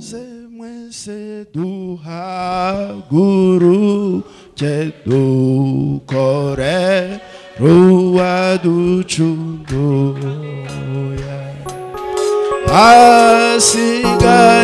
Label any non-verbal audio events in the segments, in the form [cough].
se duha guru che du kore ruwa du chundu ya asiga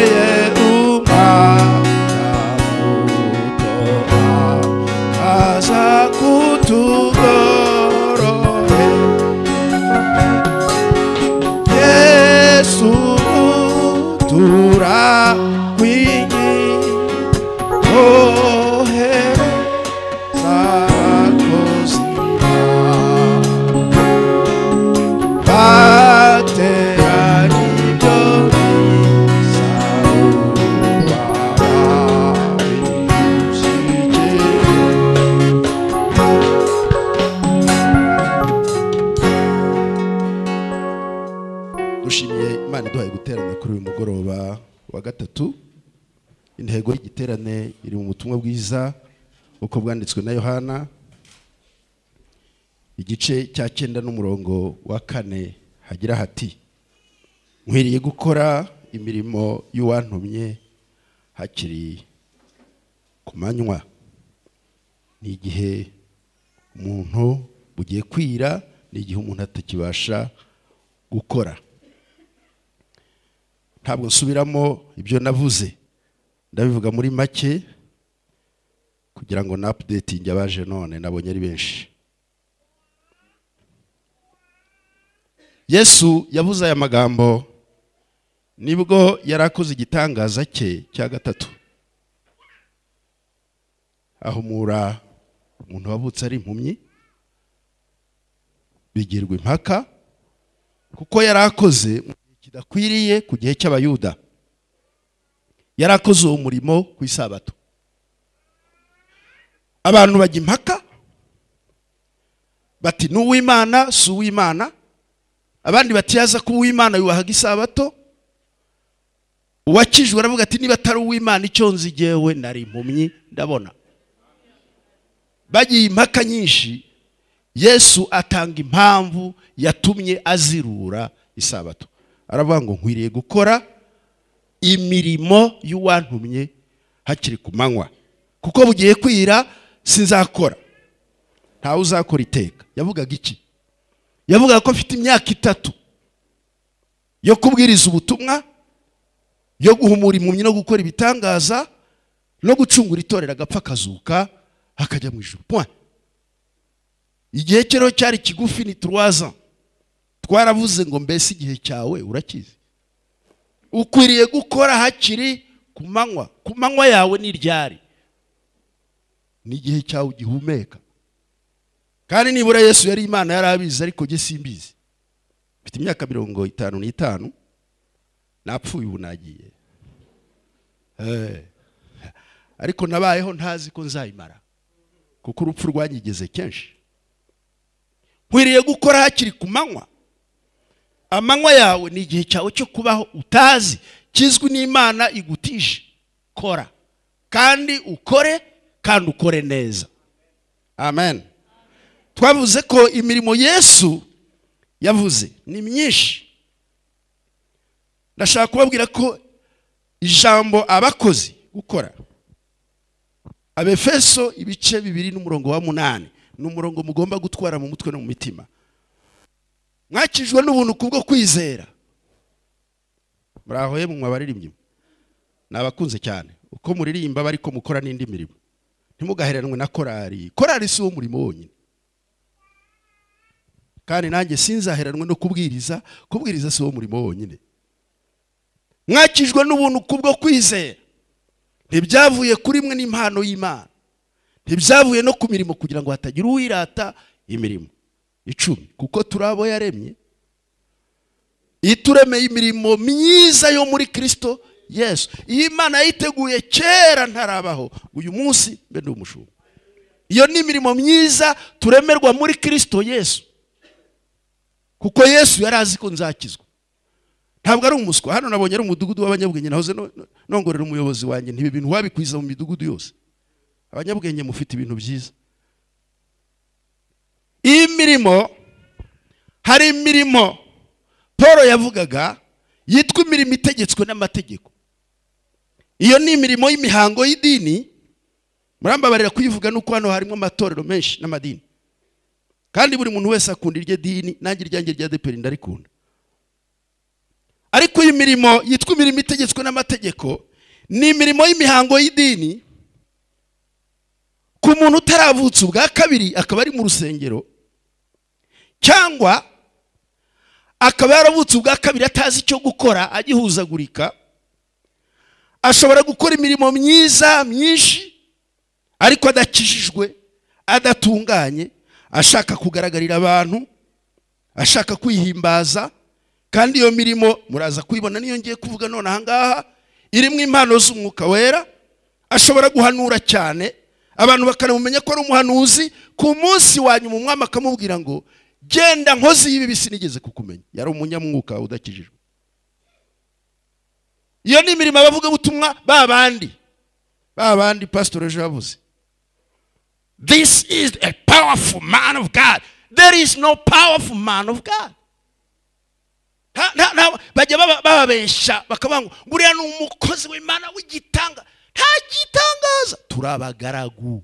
iri mu butumwa bwiza uko bwanditswe na yohana igice cya cyenda n'umurongo wa kane hagira hati nkwiriye gukora imirimo y'uwantumye hakiri ku manywa. Ni igihe umuntu bugiye kwira ni igihe umuntu atakibasha gukora. Ntabwo nsubiramo ibyo navuze. Ndabivuga muri make. Kugira ngo na apudetinge abaje none nabonye ari benshi. Yesu yavuze aya magambo ni bwo yari akoze igitangaza cye cya gatatu. Ahumura umuntu wavutse ari impumyi bigirwa impaka kuko yari akoze mu gihe kidakwiriye ku gihe cy'abayuda. Yari akoze uwo murimo ku isabato. Abantu bajya impaka bati ni uw'imana si uw'imana? Abandi bati yaza kuba uw'imana yubahaga isabato. Uwakijwe aravuga ati niba atari uw'imana icyo nzi jyewe nari impumyi ndabona. Bagiye impaka nyinshi. Yesu atanga impamvu yatumye azirura isabato. Aravuga ngo nkwiriye gukora imirimo y'uwantumye hakiri ku manywa. Kuko bugiye kwira sinzakora. Ntawe uzakora iteka. Yavugaga iki? Yavugaga ko afite imyaka itatu yo kubwiriza ubutumwa yo guhumura impumyi no gukora ibitangaza no gucungura itorero agapfa akazuka akajya mu ijoro igihe cye rero cyari kigufi ni turuwaza twaravuze ngo mbese igihe cyawe urakizi? Ukwiriye gukora hakiri ku manywa. Ku manywa yawe ni ryari? Ni igihe cyawe ugihumeka kandi nibura yesu yari imana yari abizi ariko jye simbizi. Mfite imyaka mirongo itanu n'itanu napfuye ubu nagiye. Eh. ariko nabayeho ntazi ko nzayimara kuko urupfu rwanyigeze kenshi. Nkwiriye gukora hakiri ku manywa. Amanywa yawe ni igihe cyawe cyo kubaho utazi. Kizwi n'imana igutije kora. Kandi ukore kandi ukore neza. Amen. Twavuze ko imirimo yesu yavuze. Ni myinshi. Ndashaka kubabwira ko ijambo abakozi gukora abefeso ibice bibiri n'umurongo wa munani ni umurongo mugomba gutwara mu mutwe no mu mitima. Mwakijwe n'ubuntu kubwo kwizera. Muraho yemwe abaririmbyi ni abakunze cyane. Uko muririmba aba ariko mukora n'indi mirimo. Ntimugaheranwe na korari. Korari si wo murimo wonyine. Kandi nanjye sinzaheranwe no kubwiriza kubwiriza si wo murimo wonyine. Mwakijwe n'ubuntu kubwo kwizera. Ntibyavuye kuri mwe n'impano y'imana. Ntibyavuye no ku mirimo kugira ngo hatagira uwirata imirimo. Icumi kuko turi abo yaremye ituremeye imirimo myiza yo muri kirisito yesu iyi imana yayiteguye kera ntarabaho. Uyu munsi mbe ndi umushumba iyo ni imirimo myiza turemerwa muri kirisito yesu. Kuko yesu yari azi ko nzakizwa. Ntabwo ari umuswa. Hano nabonye ari umudugudu w'abanyabwenge. Nahoze no- no- nongorera umuyobozi wanjye. Ntibi bintu wabikwiza mu midugudu yose. Abanyabwenge mufite ibintu byiza. Iyi mirimo hari imirimo paul yavugaga yitwa imirimo itegetswe n'amategeko. Iyo ni imirimo y'imihango y'idini murambabarira kuyivuga nuko hano harimo amatorero menshi n'amadini. Kandi buri muntu wese akunda iryo dini nanjye iryanjye rya deperi ndarikunda. Ariko iyi mirimo yitwa imirimo itegetswe n'amategeko ni imirimo y'imihango y'idini ku muntu utaravutse ubwa kabiri akaba ari mu rusengero cyangwa akaba yaravutse ubwa kabiri atazi icyo gukora agihuzagurika ashobora gukora imirimo myiza myinshi ariko adakijijwe adatunganye ashaka kugaragarira abantu ashaka kwihimbaza kandi iyo mirimo muraza kuyibona niyo ngiye kuvuga none ahangaha irimo impano z'umwuka wera ashobora guhanura cyane abantu bakanamumenya ko ari umuhanuzi ku munsi wa nyuma umwami akamubwira ngo genda nkozi y'ibibi sinigeze kukumenya. Yari umunyamwuka udakijijwe. Iyo ni imirimo abavugabutumwa ba bandi. Ba bandi pasitori ejo yavuze. This is a powerful man of god. There is no powerful man of god. Bajya bababesha bakavuga ngo uriya ni umukozi w'imana w'igitanga. Nta gitangaza. Turi abagaragu.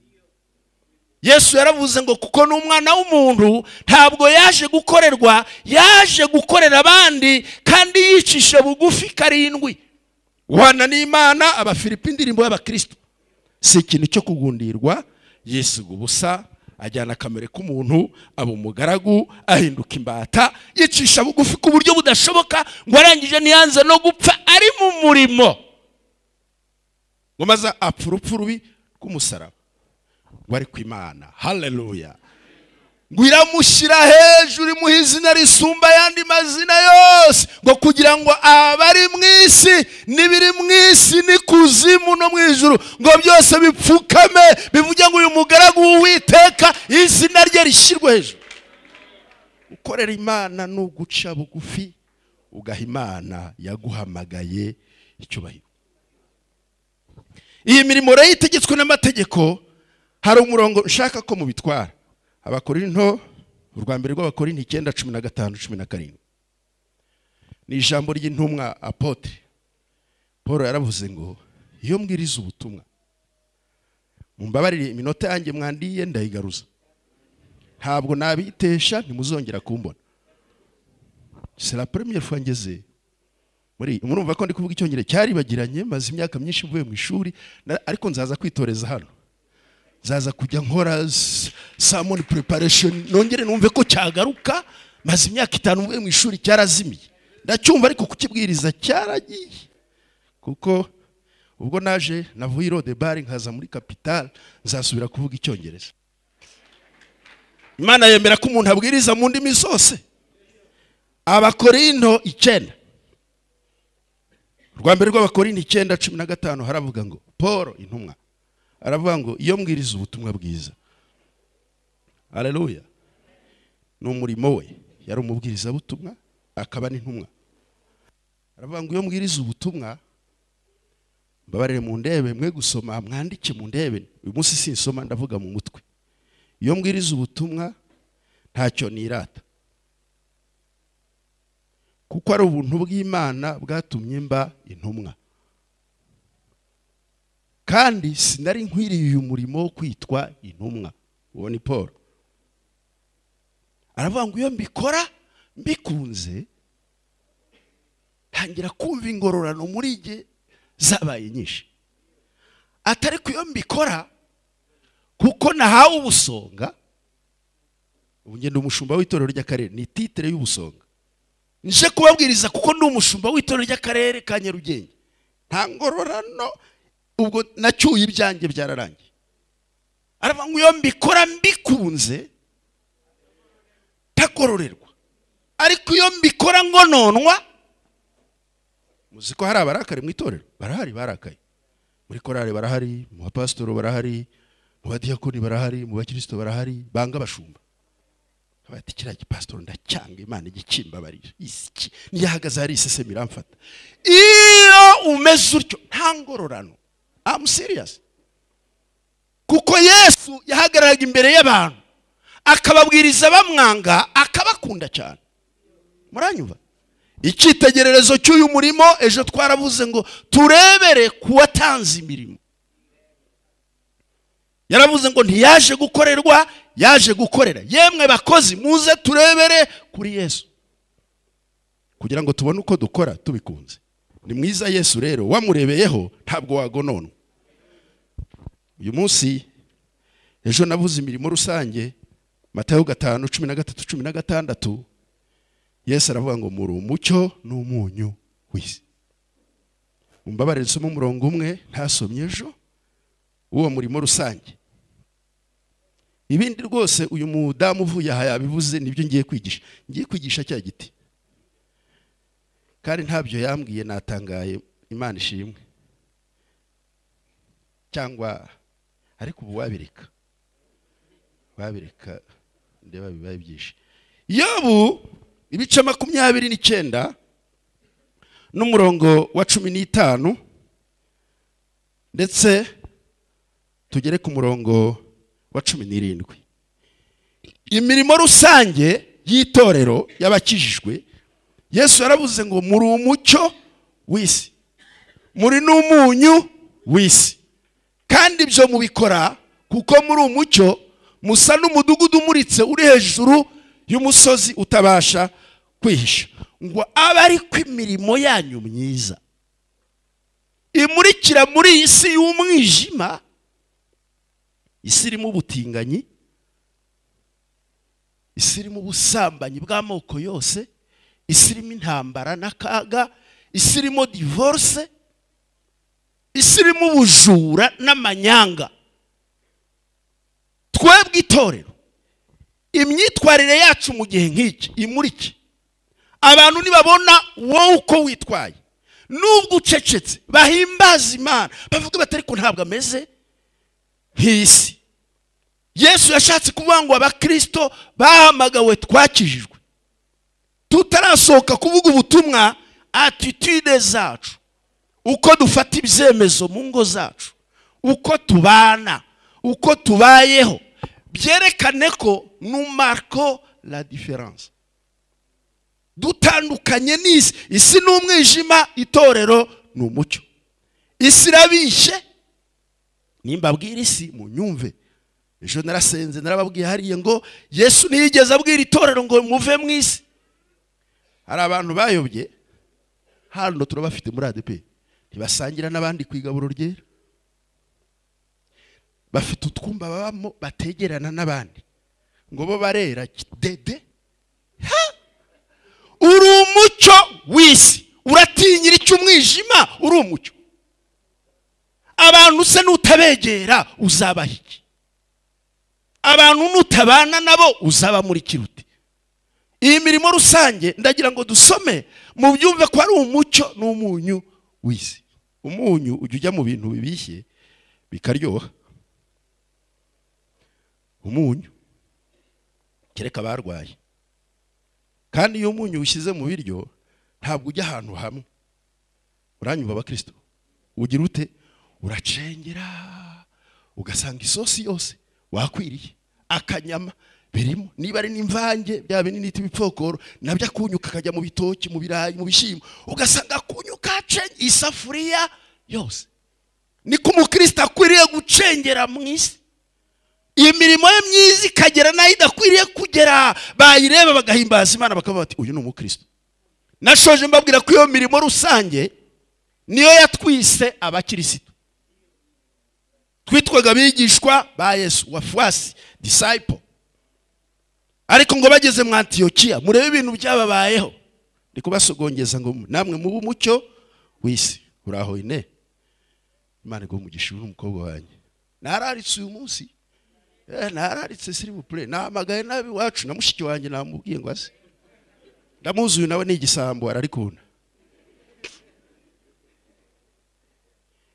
Yesu yaravuze ngo kuko ni umwana w'umuntu ntabwo yaje gukorerwa yaje gukorera abandi kandi yicisha bugufi karindwi. Uhana n'imana abafilipi indirimbo y'abakristo. Si ikintu cyo kugundirwa yisiga ubusa ajyana kamere k'umuntu aba umugaragu ahinduka imbata yicisha bugufi ku buryo budashoboka ngo arangije ntiyanze no gupfa ari mu murimo. Ngo maze apfa urupfu rubi rw'umusaraba ngo ari ku imana. Haleluya ngo iramushyira hejuru imuha izina risumba ayandi mazina yose ngo kugira ngo abari mu isi n'ibiri mu isi n'ikuzimu no mu ijuru ngo byose bipfukame bivuge ngo uyu mugaragu w'uwiteka izina rye rishyirwe hejuru. Gukorera imana ni uguca bugufi ugaha imana yaguhamagaye icyubahiro. Iyi mirimo rero itegetswe n'amategeko hari umurongo ushaka ko mubitwara. Abakorinto urwa mbere rw'abakorinto icyenda cumi na gatanu cumi na karindwi. Ni ijambo ry'intumwa apotre. Paul yaravuze ngo iyo mbwiriza ubutumwa mumbabarire iminota yanjye mwandiye ndayigaruza. Ntabwo nabitesha ntimuzongera kumbona. La première fois ngeze muri murumva ko ndi kuvuga icyongereza. Cyaribagiranye maze imyaka myinshi mvuye mu ishuri ariko nzaza kwitoreza hano. Nzaza kujya nkora samoni preparation. Nongere numve ko cyagaruka maze imyaka itanu mvuye mu ishuri cyarazimiye. Ndacyumva ariko kukibwiriza cyaragiye. Kuko ubwo naje navuye irode bari nkaza muri capital nzasubira kuvuga icyongereza. Imana yemera ko umuntu abwiriza mu ndimi zose. Abakorinto icyenda. Rwa mbere rw'abakorinto icyenda cumi na gatanu haravuga ngo paul intumwa. Aravuga ngo iyo mbwiriza ubutumwa bwiza. Aleluya ni umurimo we. Yari umubwirizabutumwa akaba n'intumwa. Aravuga ngo iyo mbwiriza ubutumwa. Mbabarire mu ndebe mwe gusoma mwandike mu ndebe. Uyu munsi sinsoma ndavuga mu mutwe. Iyo mbwiriza ubutumwa ntacyo nirata. Kuko ari ubuntu bw'imana bwatumye mba intumwa. Kandi sinari nkwiriye uyu murimo wo kwitwa intumwa. Uwo ni paul. Aravuga ngo iyo mbikora mbikunze ntangira kumva ingororano muri jye zabaye nyinshi. Atari ku iyo mbikora kuko nahawe ubusonga ubu ngenda umushumba w'itorero ry'akarere ni titire y'ubusonga. Nje kubabwiriza kuko ndi umushumba w'itorero ry'akarere ka nyarugenge. Nta ngororano ubwo nacyuye ibyanjye byararangiye. Aravuga ngo iyo mbikora mbikunze ntagororerwa ariko iyo mbikora ngononwa muzi ko hari abarakari mu itorero? Barahari barakaye. Muri korari barahari mu bapasitoro barahari mu badiyakoni barahari mu bakirisito barahari banga abashumba. Bati kiriya gipasitoro ndacyanga imana igikimbabarira isiki niyo ahagaze hari isesemi iramfata iyo umeze utyo nta ngororano. Amu siriyasi kuko yesu yahagararaga imbere y'abantu akababwiriza bamwanga akabakunda cyane. Muranyumva? Icyitegererezo cy'uyu murimo ejo twaravuze ngo turebere ku watanze imirimo. Yaravuze ngo ntiyaje gukorerwa yaje gukorera. Yemwe bakozi muze turebere kuri yesu. Kugira ngo tubone uko dukora tubikunze. Ni mwiza yesu rero wamurebeyeho ntabwo wagononwa. Uyu munsi ejo navuze imirimo rusange matayo gatanu cumi na gatatu cumi na gatandatu yesu aravuga ngo muri umucyo n'umunyu w'isi. Mumbabarire nsome umurongo umwe ntasomye ejo w'uwo murimo rusange. Ibindi rwose uyu mudamu uvuye aha yabivuze ni byo ngiye kwigisha. Ngiye kwigisha cya giti. Kandi ntabyo yambwiye natangaye imana ishimwe. Cyangwa ariko ubu wabireka. Wabireka ndeba bibaye byinshi. Yobu ibice makumyabiri n'icyenda n'umurongo wa cumi n'itanu ndetse tugere ku murongo wa cumi n'irindwi. Imirimo rusange y'itorero y'abakijijwe yesu yaravuze ngo muri umucyo w'isi muri n'umunyu w'isi. Kandi ibyo mubikora kuko muri umucyo musa n'umudugudu umuritse uri hejuru y'umusozi utabasha kwihisha. Ngo abe ariko imirimo yanyu myiza. Imurikira muri iyi si y'umwijima isi irimo ubutinganyi isi irimo ubusambanyi bw'amoko yose isi irimo intambara n'akaga isi irimo divorce isi irimo ubujura n'amanyanga. Twebwe itorero imyitwarire yacu mu gihe nk'iki imurike. Abantu nibabona wowe uko witwaye. Nubwo ucecetse bahimbaza imana bavuga bati ariko ntabwo ameze nk'isi. Yesu yashatse kuvuga ngo abakirisito bahamagawe twakijijwe. Tutarasohoka kuvuga ubutumwa atitude zacu uko dufata ibyemezo mu ngo zacu uko tubana uko tubayeho byerekane ko numariko la diferanse dutandukanye n'isi. Isi ni umwijima itorero ni umucyo. Isi irabishye nimbabwira isi munyumve ejo narasenze narababwiye hariya ngo yesu ntiyigeze abwira itorero ngo muve mu isi. Hari abantu bayobye hano turabafite muri adepe ntibasangira n'abandi ku igaburo ryera bafite utwumba babamo bategerana n'abandi. Ngo bo barera dede uri umucyo w'isi. Uratinyira icyo umwijima? Uri umucyo abantu se nutabegera uzabaha iki? Abantu nutabana nabo uzabamurikira uti iyi mirimo rusange ndagira ngo dusome mu byumve ko ari umucyo n'umunyu w'isi. Umunyu ujya ujya mu bintu bibishye bikaryoha. Umunyu kereka abarwaye kandi iyo umunyu ushyize mu biryo ntabwo ujya ahantu hamwe. Uranyumva abakristo ugira ute? Uracengera ugasanga isosi yose wakwiriye akanyama birimo. Niba ari n'imvange bya binini ibipfokoro na byo akunyuka akajya mu bitoki mu birayi mu bishyimbo. Ugasanga akunyuka isafuriya yose. Niko umukristo akwiriye gucengera mu isi. Iyi mirimo ye myiza ikagera n'aho idakwiriye kugera. Bayireba bagahimbaza imana bakavuga bati uyu ni umukristo. Nashoje mbabwira ko iyo mirimo rusange niyo yatwise abakirisitu. Twitwaga abigishwa ba yesu wafuwasi disayipo ariko ngo bageze mu antiyokiya murebe ibintu byababayeho. Ndi kubasogongeza ngo namwe mube umucyo w'isi. Uraho ine? Imana iguha umugisha umukobwa wanjye? Nararitse uyu munsi. Nararitse siri bupure nahamagaye nabi iwacu na mushiki wanjye namubwiye ngo aze. Ndamuzuye nawe ni igisambo ararikunda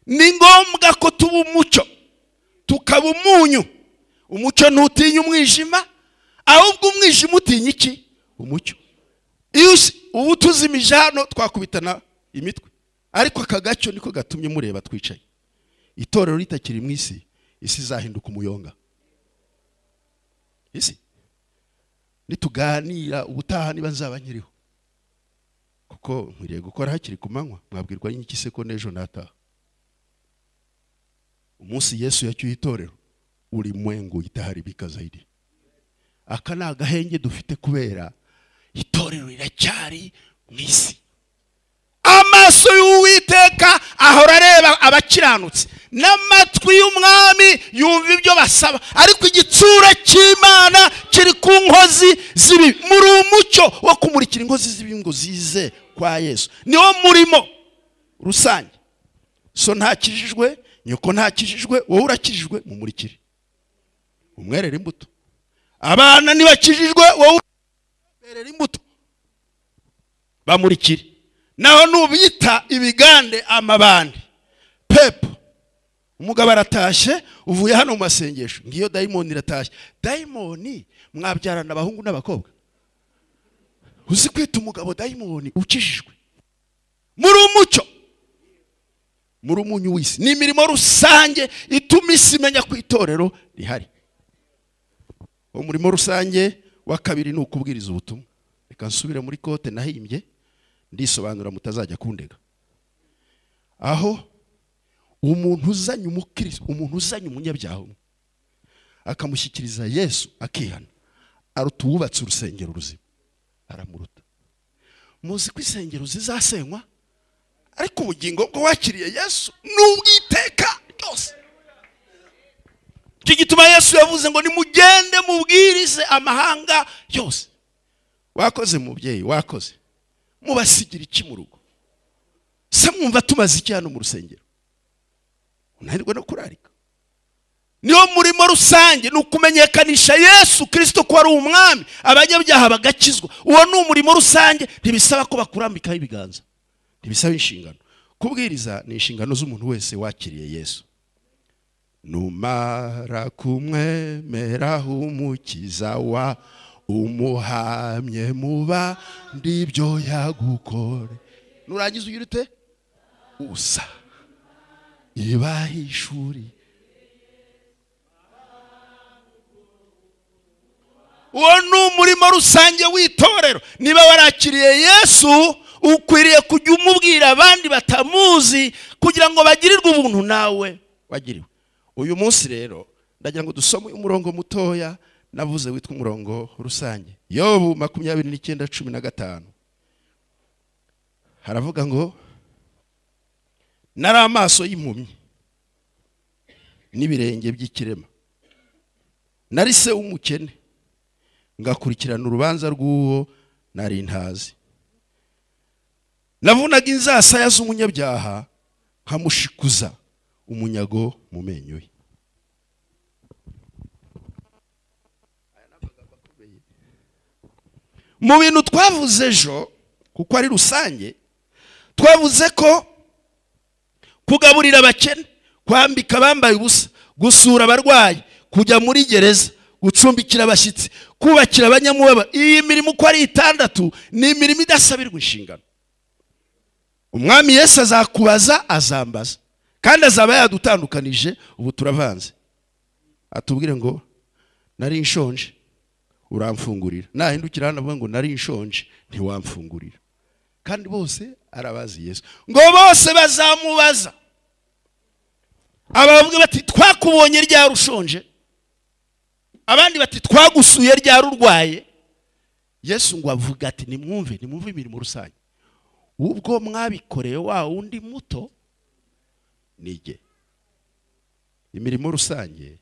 ni ngombwa ko tuba umucyo tukaba umunyu. Umucyo ntutinya umwijima ahubwo umwijima utinya iki? Umucyo. Iyo uba utuzimije hano twakubitana imitwe. Ariko aka gacyo niko gatumye mureba twicaye. Itorero ritakiri mu isi isi izahinduka umuyonga. Isi? Nituganira ubutaha niba nzaba nkiriho. Kuko nkwiriye gukora hakiri ku manywa mwabwirwa n'iki se ko n'ejo nataha? Umunsi yesu yacyuye itorero ulimwengu itaharibika zaidi. Aka ni agahenge dufite kubera itorero riracyari mu isi. Amaso y'uwiteka ahora areba abakiranutse n'amatwi y'umwami yumva ibyo basaba. Ariko igitsura cy'imana kiri ku nkozi z'ibibi muri umucyo wo kumurikira inkozi z'ibibi ngo zize kwa yesu. Niwo murimo rusange. So ntakijijwe nyoko ntakijijwe wowe urakijijwe mumurikire. Umwerere imbuto. Abana ntibakijijwe wowe umwerere imbuto. Bamurikire. Naho nubita ibigande amabandi pepu umugabo aratashye uvuye hano mu masengesho. Ngiyo dayimoni iratashye. Dayimoni mwabyarana abahungu n'abakobwa. Uzi kwita umugabo dayimoni ukijijwe? Muri umucyo. Muri umunyu w'isi. Ni imirimo rusange ituma isi imenya ko itorero rihari. Uwo murimo rusange wa kabiri ni ukubwiriza ubutumwa. Reka nsubire muri kote nahimbye ndisobanura mutazajya kundega. Aho umuntu uzanye umukirisi umuntu uzanye umunyabyaha umwe akamushyikiriza yesu akihana aruta uwubatse urusengero ruzima aramuruta. Muzi ko insengero zizasenywa? Ariko ubugingo bwo wakiriye yesu ni ubwiteka ryose iki gituma yesu yavuze ngo nimugende mubwirize amahanga yose. Wakoze mubyeyi wakoze. Mubasigira iki mu rugo? Se mwumva tumaze iki hano mu rusengero? Unanirwa no kurarika. Niwo murimo rusange ni ukumenyekanisha yesu kirisito ko ari umwami. Abanyabyaha bagakizwa. Uwo ni umurimo rusange ntibisaba ko bakurambikaho ibiganza. Ntibisaba inshingano. Kubwiriza ni inshingano z'umuntu wese wakiriye yesu. Numara kumwemeraho umukiza wa umuhamye mu bandi ibyo yagukore. Nurangiza ugira ute? Usa. Ibaha ishuri. Uwo ni umurimo rusange w'itorero. Niba warakiriye yesu ukwiriye kujya umubwira abandi batamuzi kugira ngo bagirirwe ubuntu nawe. Wagiriwe. Uyu munsi rero ndagira ngo dusome umurongo mutoya navuze witwa umurongo rusange. Yobu makumyabiri n'icyenda cumi na gatanu. Haravuga ngo nari amaso y'impumyi n'ibirenge by'ikirema. Nari se w'umukene ngakurikirana urubanza rw'uwo nari ntazi. Navunaga inzasaya z'umunyabyaha nkamushikuza. Umunyago mu menyo ye. Mu bintu twavuze ejo kuko ari rusange twavuze ko kugaburira abakene kwambika abambaye ubusa gusura abarwayi kujya muri gereza gucumbikira abashyitsi kubakira abanyamubaba iyi mirimo uko ari itandatu ni imirimo idasabirwa inshingano. Umwami Yesu azakubaza azambaza. Kandi azaba yadutandukanije ubu turavanze. Atubwire ngo nari nshonje. Uramfungurira. Nahindukira hano avuga ngo nari nshonje. Ntiwamfungurira. Kandi bose arabazi Yesu. Ngo bose bazamubaza. Abavuga bati twakubonye ryari ushonje? Abandi bati twagusuye ryari urwaye? Yesu ngo avuga ati nimwumve nimwumve imirimo rusange. Ubwo mwabikoreye wa wundi muto nige. Imirimo rusange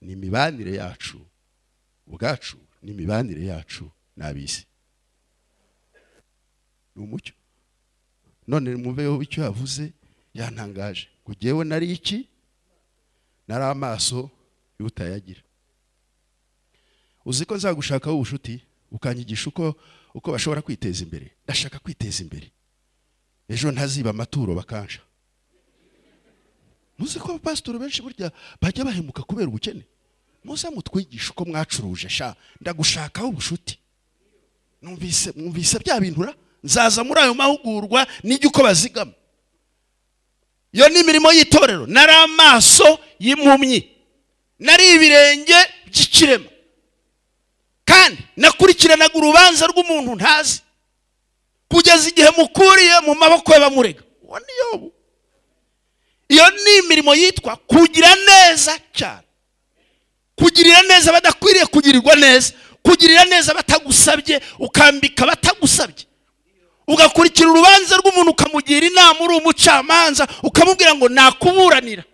ni imibanire yacu ubwacu ni imibanire yacu n'ab'isi. Ni umucyo. None mwumveho icyo yavuze yantangaje. Ngo ngewe nari iki? Nari amaso y'utayagira uzi ko nzagushakaho ubushuti ukanyigisha uko uko bashobora kwiteza imbere. Ndashaka kwiteza imbere. Ejo ntaziba amaturo bakansha muzi ko abapasitori benshi burya bajya bahemuka kubera ubukene. Muze mutwigisha uko mwacuruje sha. Ndagushakaho ubushuti numvise mwumvise bya bintura nzaza muri ayo mahugurwa nijya uko bazigama. Iyo ni imirimo y'itorero. Nari amaso y'impumyi. Nari ibirenge by'ikirema. Kandi nakurikiranaga urubanza rw'umuntu ntazi. Kugeza igihe mukuriye mu maboko ye bamurega uwo ni yobu. Iyo ni imirimo yitwa kugira neza cyane. Kugirira neza badakwiriye kugirirwa neza. Kugirira neza batagusabye ukambika batagusabye. Ugakurikira urubanza rw'umuntu ukamugira inama uri umucamanza ukamubwira ngo nakuburanira.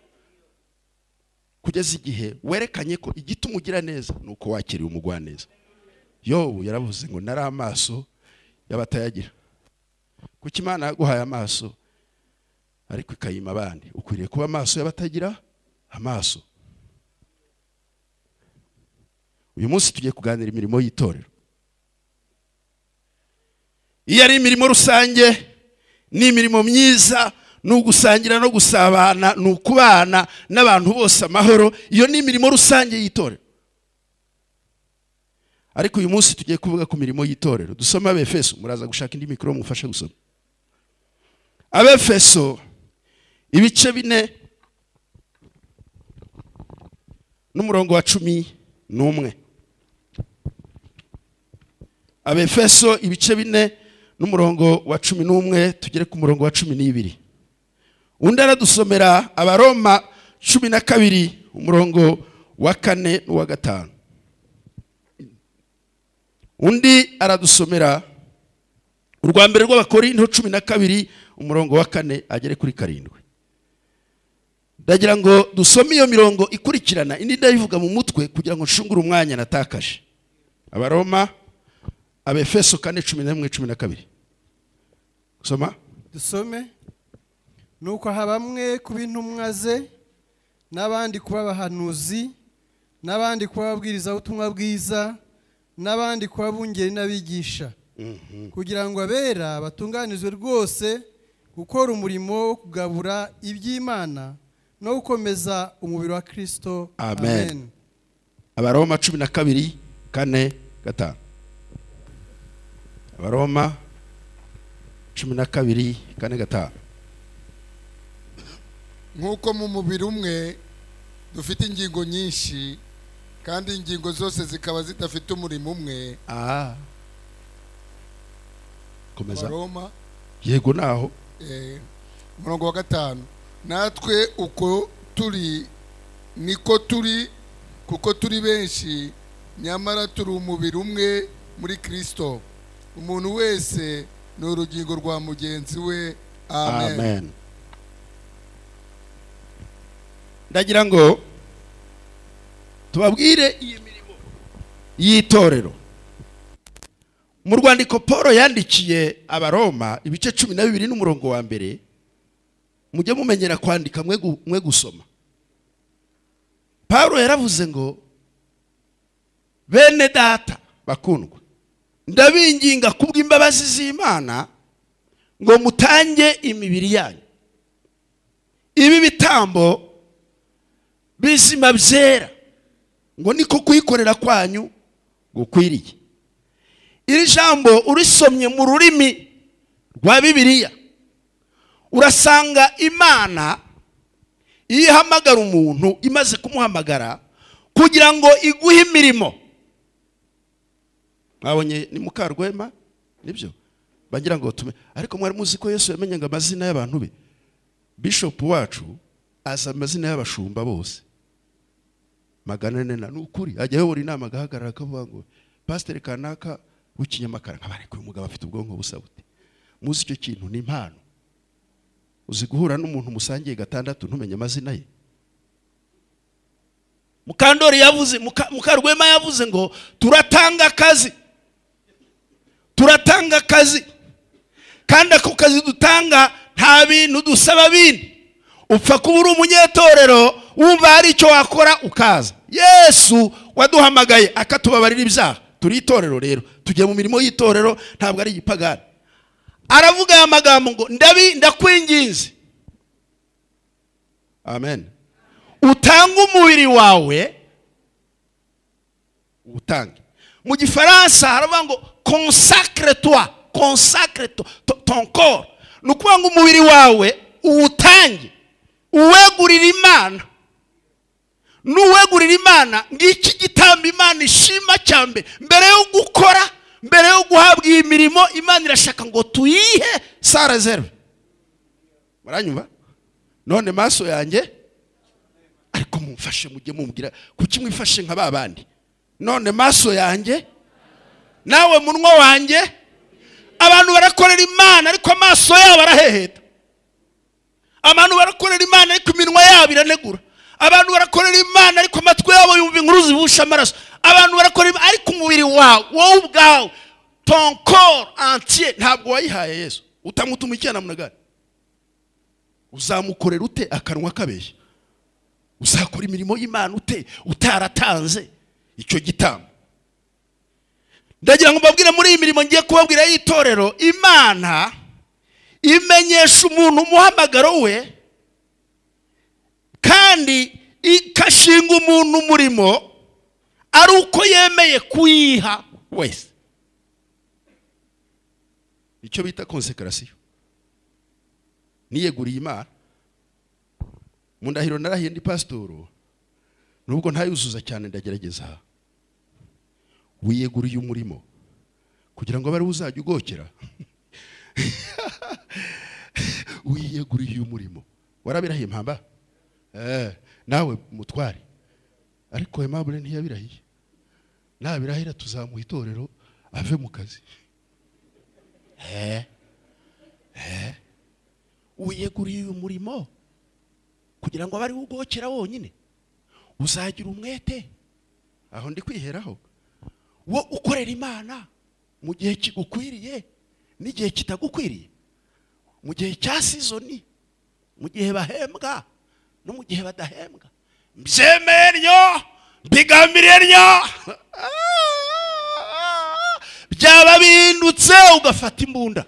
Kugeza igihe werekanye ko igituma ugira neza ni uko wakiriye umugwaneza. Yobu yaravuze ngo nari amaso y'abatayagira. Kuko imana yaguhaye amaso? Ariko ikayima abandi. Ukwiriye kuba amaso y'abatagira amaso. Uyu munsi tugiye kuganira imirimo y'itorero. Iyo ari imirimo rusange ni imirimo myiza ni ugusangira no gusabana ni ukubana n'abantu bose amahoro iyo ni imirimo rusange y'itorero. Ariko uyu munsi tugiye kuvuga ku mirimo y'itorero. Dusome abefeso muraza gushaka indi mikoro mufashe gusoma. Abefeso ibice bine. N'umurongo wa cumi n'umwe. Abefeso ibice bine. N'umurongo wa cumi n'umwe. Tugere ku murongo wa cumi n'ibiri. Undi aradusomera abaroma cumi na kabiri umurongo wa kane n'uwa gatanu. Undi aradusomera urwa mbere rw'abakorinto cumi na kabiri umurongo wa kane agere kuri karindwi. Ndagira ngo dusome iyo mirongo ikurikirana indi ndayivuga mu mutwe kugira ngo nshungure umwanya natakaje. Abaroma abefeso kane cumi n'imwe cumi na kabiri. Soma. Dusome. Nuko aha bamwe kuba intumwa ze n'abandi kuba abahanuzi n'abandi kuba ababwirizabutumwa bwiza n'abandi kuba abungeri n'abigisha. Kugira ngo abera batunganizwe rwose gukora umurimo wo kugabura iby'imana no gukomeza umubiri wa kirisito Amen. abaroma cumi na kabiri kane gatanu. Abaroma cumi na kabiri kane gatanu. Nk'uko mu mubiri umwe dufite ingingo nyinshi kandi ingingo zose zikaba zidafite umurimo umwe. Aha komeza. Yego naho. Eh, umurongo wa gatanu. Natwe uko turi niko turi kuko turi benshi nyamara turi umubiri umwe muri kirisito umuntu wese ni urugingo rwa mugenzi we. Amen, ndagira ngo tubabwire iyi mirimo y'itorero. Mu rwandiko paul yandikiye abaroma ibice cumi na bibiri n'umurongo wa mbere mujye mumenyera kwandika mwe gu- mwe gusoma. Paul yaravuze ngo bene data bakundwa ndabinginga kubw'imbabazi z'imana ngo mutange imibiri yanyu. Ibi bitambo bizima byera ngo niko kuyikorera kwanyu gukwiriye. Iri jambo urisomye mu rurimi rwa bibiliya. Urasanga imana iyo ihamagara umuntu imaze kumuhamagara kugira ngo iguhe imirimo. Mwabonye ni mukarwema ni byo? Bagira ngo tume ariko mwari muzi ko yesu yamenyaga amazina y'abantu be. Bishopu wacu azi amazina y'abashumba bose. Magana ane na ni ukuri ajya ayobora inama agahagarara akavuga ngo pasiteri kanaka w'ikinyamakara. Nk'abareka uyu mugabo afite ubwonko busa bute muzi icyo kintu? Ni impano. Uzi guhura n'umuntu musangiye gatandatu ntumenye amazina ye. Mukandori yavuze Muka- mukarwema yavuze ngo turatanga akazi. Turatanga akazi. Kandi ako kazi dutanga nta bintu dusaba bindi. Upfa kuba uri umunyetorero wumva hari icyo wakora ukaza. Yesu waduhamagaye akatubabarira ibyaha. Turi itorero rero. Tugiye mu mirimo y'itorero ntabwo ari igipagani. Aravuga aya magambo ngo ndabi ndakwinginze. Amen. Utanga umubiri wawe utange. Mu gifaransa haravuga ngo consacre toi consacre to- to- ton corps. Ni ukuvuga ngo umubiri wawe uwutange. Uwegurira imana. Nuwegurira imana ngiki gitambo imana ishima cya mbere mbere yo gukora mbere yo guhabwa iyi mirimo imana irashaka ngo tuyihe? Sa reserve muranyumva none maso yanjye ariko mumfashe mujye mumbwira kuki mwifashe nka ba bandi? None maso yanjye nawe munwa wanjye abantu barakorera imana ariko amaso yabo araheheta. Abantu barakorera imana ariko iminwa yabo iranegura. Abantu barakorera imana ariko amatwi yabo yumva inkuru zibusha amaraso. Abantu barakorera Imana, ariko umubiri wawe wowe ubwawe ton corps entier ntabwo wayihaye yesu. Utamutuma icyana munagari uzamukorera ute akanwa kabeshya? Uzakora imirimo y'imana ute? Utaratanze? Icyo gitambo. Ndagira ngo mbabwire muri iyi mirimo ngiye kubabwira y'itorero imana imenyesha umuntu umuhamagaro we kandi ikashinga umuntu umurimo ari uko yemeye kuyiha wese. Icyo bita konsekarasiyo niyeguriye imana. Mu ndahiro narahiye ndi pasitoro nubwo ntayuzuza cyane ndagerageza wiyeguriye umurimo kugira ngo abe ari we uzajya ugokera. [laughs] Wiyeguriye umurimo. Warabirahiye mpamba Eh, nawe mutware. Ariko aimable ntiyabirahiye. Nabirahira tuzamuha itorero ave mu kazi. Wiyeguriye uyu murimo? Kugira ngo abe ari we ugokera wonyine? Uzagira umwete? Aho ndi kwiheraho wo ukorera imana? Mu gihe kigukwiriye n'igihe kitagukwiriye. Mu gihe cya sizoni mu gihe bahembwa no mu gihe badahembwa. Mbyemeye ryo byaba bihindutse ugafata imbunda.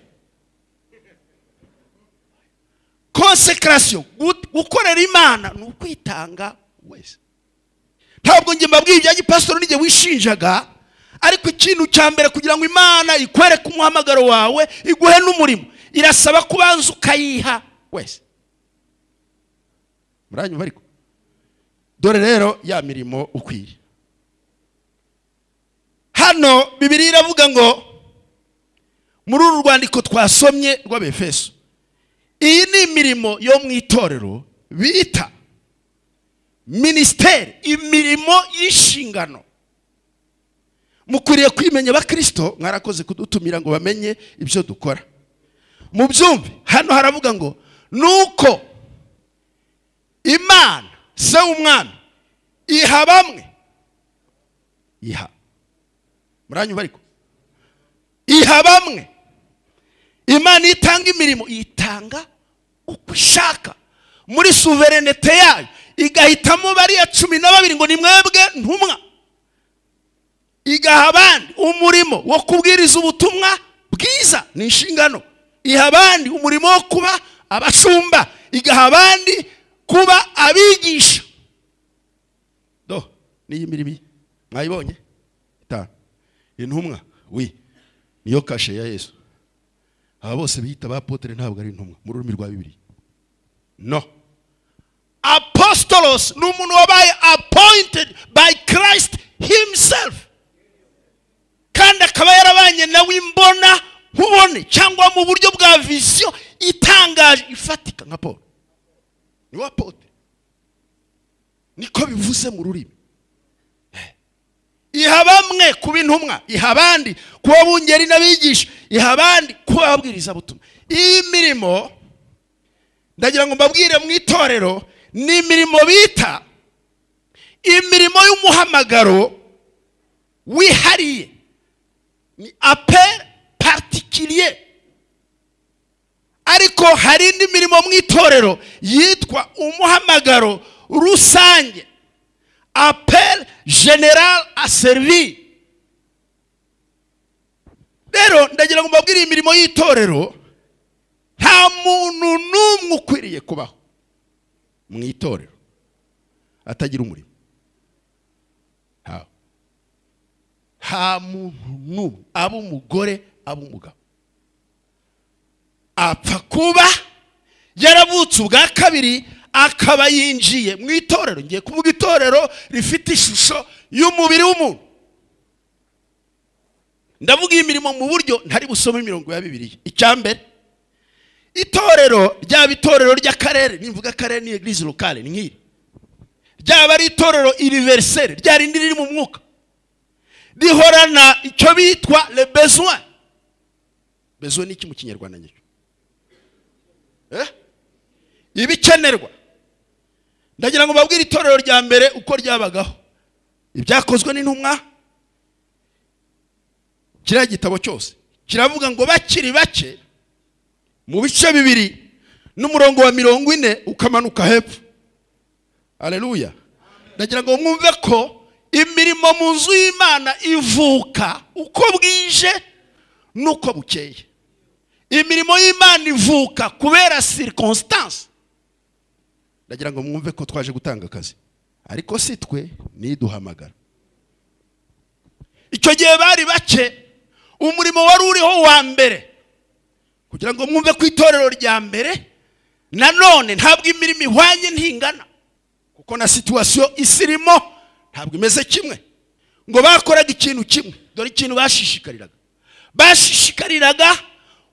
Konsekarasiyo gukorera imana ni ukwitanga wese. Ntabwo njye mbabwiye ibya gipasitori n'igihe wishinjaga ariko ikintu cya mbere kugira ngo imana ikwereke umuhamagaro wawe iguhe n'umurimo. Irasaba kubanza ukayiha wese. Muranyumva ariko? Dore rero ya mirimo ukwiye hano bibiri iravuga ngo muri uru rwandiko twasomye rw'abefeso. Iyi ni imirimo yo mu itorero bita minisiteri imirimo y'inshingano. Mukwiriye kwimenya abakirisito mwarakoze kudutumira ngo bamenye ibyo dukora. Mu byumve hano haravuga ngo nuko imana se w'umwami iha bamwe iha. Muranyumva ariko iha bamwe imana iyo itanga imirimo iyitanga uko ishaka muri suverenete yayo igahitamo bariya cumi na babiri ngo ni mwebwe ntumwa. Igaha abandi umurimo wo kubwiriza ubutumwa bwiza ni inshingano. Iha abandi umurimo wo kuba abashumba igaha abandi kuba abigisha. Do niyi mirimo mwayibonye? Itanu intumwa wi niyo kashe ya yesu. Aba bose biyita ba potere ntabwo ari intumwa mu rurimi rwa bibiri no. Apostolos ni umuntu wabaye appointed by christ himself. Kandi akaba yarabanye nawe imbona nkubone cyangwa mu buryo bwa visiyo itangaje ifatika nka paul. Ni potere niko bivuze mu rurimi. Iha bamwe kuba intumwa iha abandi kuba bungeri n'abigisha. Iha abandi kuba ababwirizabutumwa iyi mirimo ndagira ngo mbabwire mu itorero ni imirimo bita imirimo y'umuhamagaro wihariye. Ni aperi patikiriye ariko hari indi mirimo mu itorero yitwa umuhamagaro rusange. Aperi general aservi rero ndagira ngo mbabwire iyi mirimo y'itorero nta muntu n'umwe ukwiriye kubaho mu itorero atagira umurimo. Nta. Muntu n'umwe. Aba umugore aba umugabo. Apfa kuba yaravutse ubwa kabiri akaba yinjiye mu itorero. Ngiye kuvuga itorero rifite ishusho y'umubiri w'umuntu. Ndavuga iyi mirimo mu buryo ntari busome imirongo ya bibiri icya mbere itorero ryaba itorero ry'akarere nimvuga akarere ni eglise locale ni nk'iri. Ryaba ari itorero universelle rya rindi riri mu mwuka. Rihorana icyo bitwa le besoin. Besoin ni iki mu kinyarwanda nyacyo? Ibikenerwa. Ndagira ngo mbabwire itorero rya mbere uko ryabagaho. Ibyakozwe n'intumwa? Kiriya gitabo cyose. Kiravuga ngo bakiri bake mu bice bibiri n'umurongo wa mirongo ine ukamanuka hepfo. Aleluya ndagira ngo mwumve ko imirimo mu nzu y'imana ivuka. Uko bwije n'uko bukeye. Imirimo y'imana ivuka kubera circonstance. Ndagira ngo mwumve ko twaje gutanga akazi. Ariko si twe niduhamagara. Icyo gihe bari bake umurimo wari uriho wa mbere. Kugira ngo mwumve ko itorero rya mbere nanone ntabwo imirimo ihwanye ntingana kuko na situwasiyo isi irimo ntabwo imeze kimwe. Ngo bakoraga ikintu kimwe dore ikintu bashishikariraga. Bashishikariraga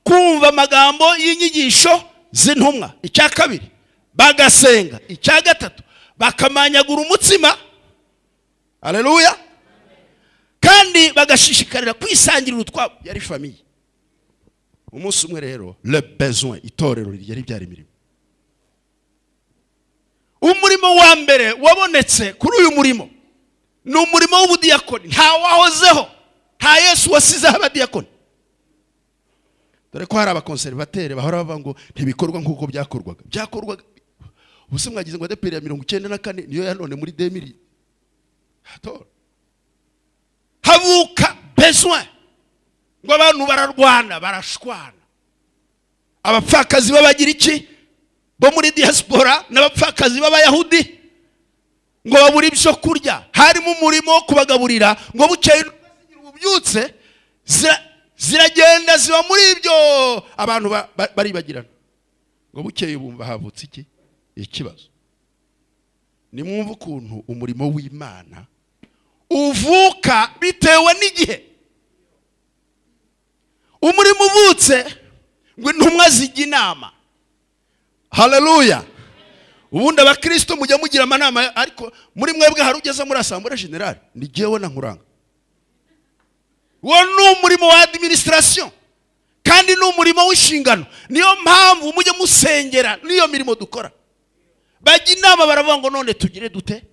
kumva amagambo y'inyigisho z'intumwa. Icya kabiri bagasenga. Icya gatatu bakamanyagura umutsima. Aleluya kandi bagashishikarira kwisangirira utwabo yari famiye umunsi umwe rero le besoin itorero ryari imirimo umurimo wa mbere wabonetse kuri uyu murimo ni umurimo w'ubudiyakoni nta wahozeho nta yesu wasizeho abadiyakoni dore ko hari abakonservateri bahora bavuga ngo ntibikorwa nk'uko byakorwaga. Byakorwaga. Ubuse mwagize ngo adeperi ya mirongo icyenda na kane niyo yanone muri demiri havuka besoin. Ngo abantu bararwana barashwana. Abapfakazi b'abagira iki bo muri diaspora n'abapfakazi b'abayahudi ngo babure ibyo kurya. Harimo umurimo wo kubagaburira ngo bukeye ububyutse ziragenda ziba muri ibyo. Abantu baribagirana. Ngo bukeye bumva havutse iki? Ikibazo. Nimwumve ukuntu umurimo w'imana uvuka bitewe n'igihe. Umurimo uvutse ngo intumwa zijya inama. Haleluya ubundi abakirisito mujya mugira amanama ariko muri mwebwe hari ugeze muri asambure generale ni jyewe na nkuranga. Uwo ni umurimo wa adiminisitirasiyo kandi ni umurimo w'inshingano. Niyo mpamvu mujye musengera n'iyo mirimo dukora. Bajya inama baravuga ngo none tugire dute?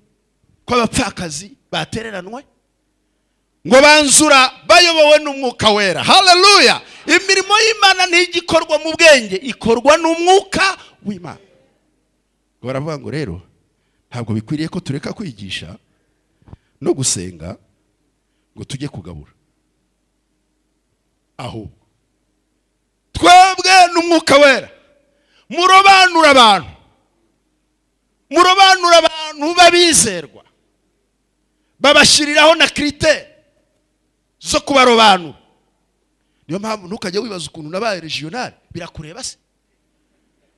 Ko abapfakazi batereranwe? Ngo banzura bayobowe n'umwuka wera. Haleluya imirimo y'imana ntigikorwa mu bwenge ikorwa n'umwuka w'imana. Baravuga ngo rero ntabwo bikwiriye ko tureka kwigisha no gusenga ngo tujye kugabura. Ahubwo twebwe n'umwuka wera. Murobanura abantu. Murobanura abantu b'abizerwa. Babashyiriraho na kiriteri zo kubarobanura. Niyo mpamvu ntukajya wibaza ukuntu nabaye regional birakureba se.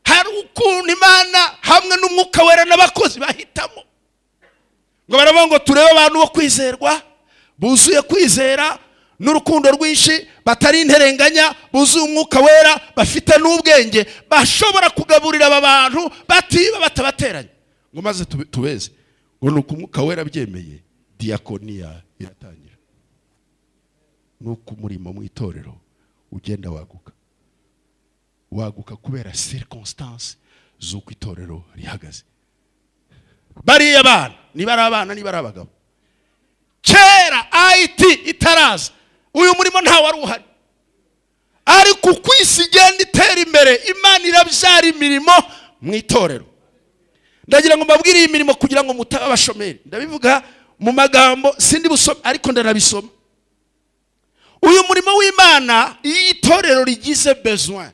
Hari ukuntu imana hamwe n'umwuka wera n'abakozi bahitamo. Ngo baravuga ngo turebe abantu bo kwizerwa. Buzuye kwizera. N'urukundo rwinshi batari interenganya buzuye umwuka wera bafite n'ubwenge bashobora kugaburira aba bantu batiba batabateranya ngo maze tubeze. Ngo ni uko umwuka wera byemeye diyakoniya iratangira. Ni uko umurimo mu itorero ugenda waguka. Waguka kubera circonstance z'uko itorero rihagaze. Bariya bana niba ari abana niba ari abagabo. Kera ayiti itaraza. Uyu murimo wari uhari. Ariko uko isi igenda itera imbere imana irabyara imirimo mu itorero. Ndagira ngo mbabwire iyi mirimo kugira ngo mutaba abashomeri. Ndabivuga mu magambo sindi busome ariko ndanabisoma uyu murimo w'imana iyo itorero rigize besoin.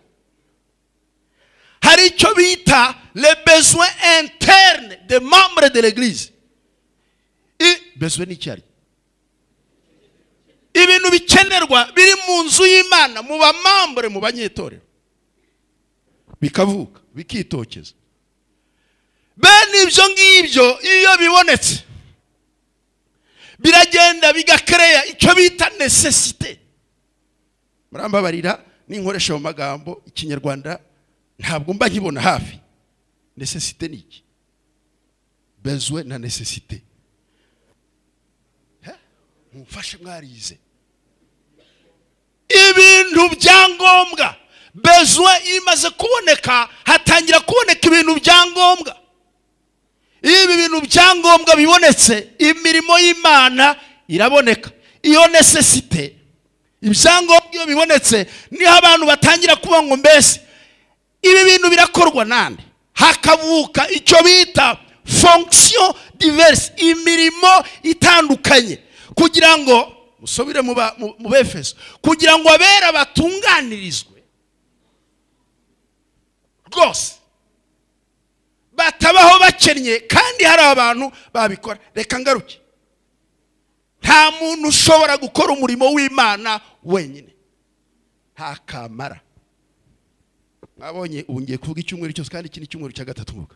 Hari icyo bita le besoin interne de membre de l'église. Besoin ni icyari ibintu bikenerwa biri mu nzu y'imana mu bamambure mu banyetorero bikavuka bikitokeza. Bene ibyo ngibyo iyo bibonetse biragenda bigakereya icyo bita necessite. Murambabarira ninkoresha mu magambo ikinyarwanda ntabwo mba nkibona hafi. Necessite ni iki? Besoin na necessite. He? Mumfashe mwarize ibintu bya ngombwa. Imaze kuboneka hatangira kuboneka ibintu bya ngombwa. Iyo ibi bintu bya ngombwa bibonetse imirimo y'imana iraboneka. Iyo necessite ibyangombwa iyo bibonetse ni ho abantu batangira kuba ngo mbese ibi bintu birakorwa nande? Hakavuka icyo bita fonction diverse imirimo itandukanye. Kugira ngo musubire mu befeso kugira ngo abera batunganirizwe rwose. Batabaho bakennye kandi hari abantu babikora. Reka ngaruke. Nta muntu ushobora gukora umurimo w'imana wenyine. Nta kamara. Mwabonye ubu ngiye kuvuga icyumweru cyose kandi iki ni icyumweru cya gatatu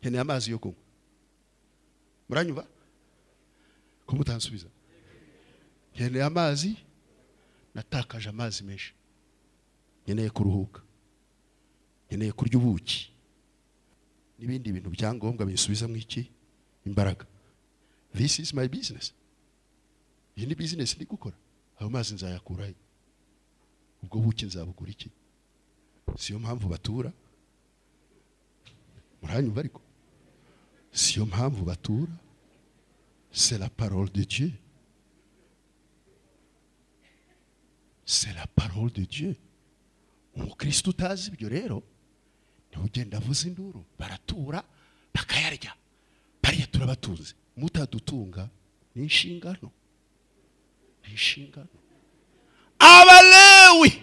nkeneye amazi yo kunywa. Muranyumva? Ko mutansubiza nkeneye amazi natakaje amazi menshi nkeneye kuruhuka nkeneye kurya ubuki n'ibindi bintu bya ngombwa bisubizamo iki? Imbaraga. This is my business. Iyi ni business ndi gukora. Ayo mazi nzayakurahe ubwo buki nzabugura iki? Siyo mpamvu batura? Muranyumva ariko? Siyo mpamvu batura? C'est la parole de Dieu. C'est la parole de Dieu. Umukristo utazi ibyo rero ni we ugenda avuza induru baratura bakayarya bariya turabatunze mutadutunga ni inshingano ni inshingano abalewi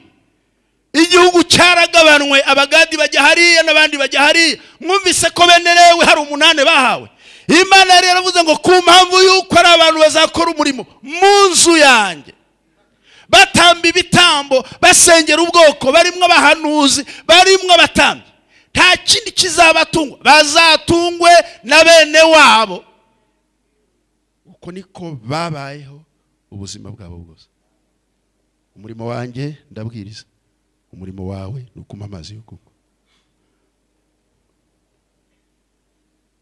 igihugu cyaragabanwe. Abagadi bajya hariya n'abandi bajya hariya. Mwumvise ko bene lewi hari umunani bahawe. Imana yari yaravuze ngo ku mpamvu y'uko ari abantu bazakora umurimo mu nzu yanjye. Batamba ibitambo basengera ubwoko barimwo abahanuzi barimwo abatambyi. Nta kindi kizabatungwa. Bazatungwe na bene wabo. Uko niko babayeho ubuzima bwabo bwose. Umurimo wanjye ndabwiriza. Umurimo wawe ni ukumpa amazi yo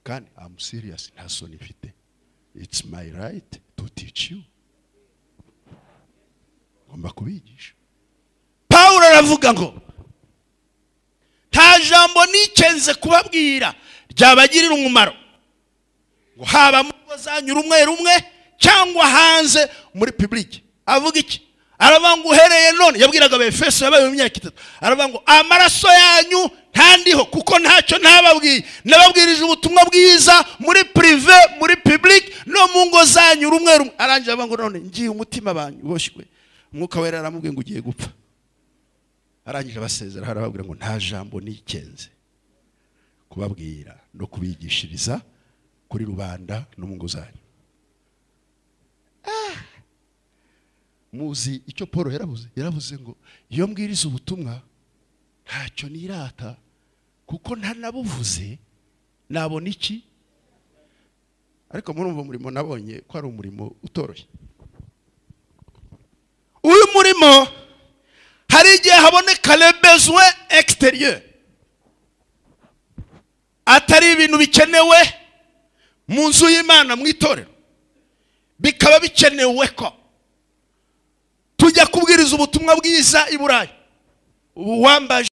kandi I'm serious nta soni it's my right to teach you. Ngomba kubigisha. Pawulo aravuga ngo nta jambo nikenze kubabwira ryabagirira umumaro. Ngo haba mu ngo zanyu rumwe rumwe cyangwa hanze muri public. Avuga iki? Aravuga ngo uhereye none. Yabwiraga abefeso yabaye mu myaka itatu. Aravuga ngo amaraso yanyu ntandiho kuko ntacyo ntababwiye. Nababwirije ubutumwa bwiza muri prive muri public no mu ngo zanyu rumwe rumwe. Arangira avuga ngo none ngiye umutima banyu boshywe. Umwuka wera aramubwiye ngo ugiye gupfa. Arangije abasezera arababwira ngo nta jambo nikenze. Kubabwira no kubigishiriza kuri rubanda no mu ngo zanyu. Ah! Muzi icyo paul yaravuze. Yaravuze ngo iyo mbwiriza ubutumwa ntacyo nirata kuko ntanabuvuze nabona iki? Ariko murumva umurimo nabonye ko ari umurimo utoroshye. Uyu murimo hari igihe haboneka besoin exterieur atari ibintu bikenewe mu nzu y'imana mu itorero. Bikaba bikenewe ko. Tujya kubwiriza ubutumwa bwiza i burayi. Ubu wambaje